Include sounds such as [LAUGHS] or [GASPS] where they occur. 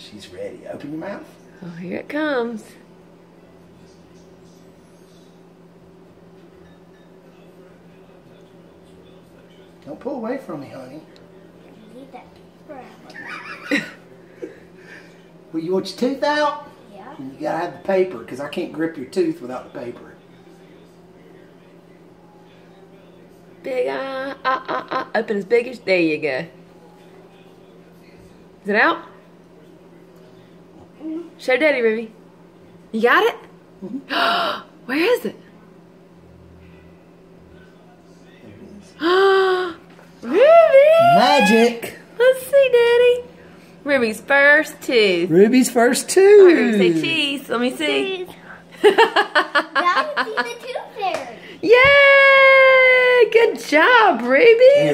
She's ready. Open your mouth. Oh, here it comes. Don't pull away from me, honey. Leave that paper out. [LAUGHS] Well, you want your tooth out? Yeah. You gotta have the paper because I can't grip your tooth without the paper. Big eye, ah, ah, ah. Open as big as. There you go. Is it out? Show Daddy, Ruby. You got it? Mm-hmm. [GASPS] Where is it? [GASPS] Ruby! Magic. Let's see, Daddy. Ruby's first tooth. Ruby's first All right, Ruby, say tooth. cheese. Let me see. Now [LAUGHS] you see the tooth fairy. Yay! Good job, Ruby.